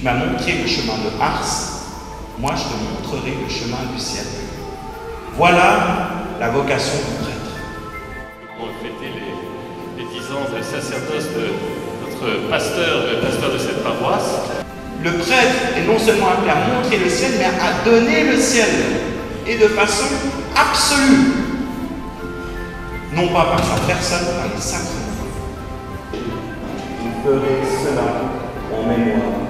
Tu m'as montré le chemin de Ars, moi je te montrerai le chemin du ciel. Voilà la vocation du prêtre. Pour fêter les, les 10 ans de sacerdoce de notre pasteur, le pasteur de cette paroisse? Le prêtre est non seulement appelé à montrer le ciel, mais à donner le ciel, et de façon absolue. Non pas par sa personne, par les sacrements. Vous ferez cela en mémoire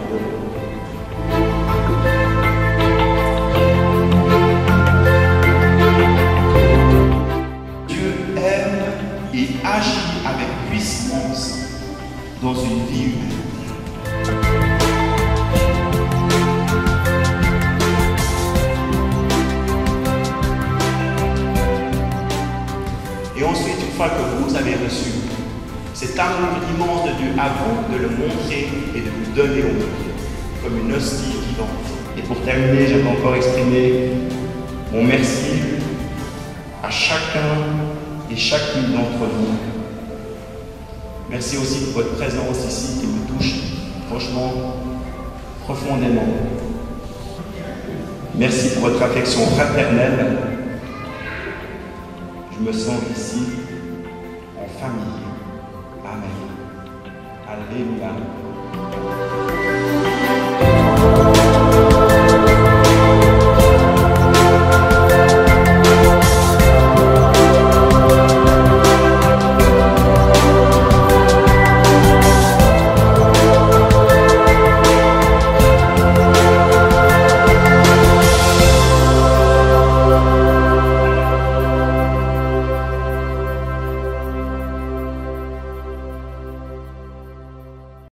agit avec puissance dans une vie humaine. Et ensuite, une fois que vous avez reçu cet amour immense de Dieu, à vous de le montrer et de vous donner au monde comme une hostie vivante. Et pour terminer, j'aimerais encore exprimer mon merci à chacun et chacune d'entre vous. Merci aussi pour votre présence ici qui me touche franchement profondément. Merci pour votre affection fraternelle. Je me sens ici en famille. Amen. Alléluia.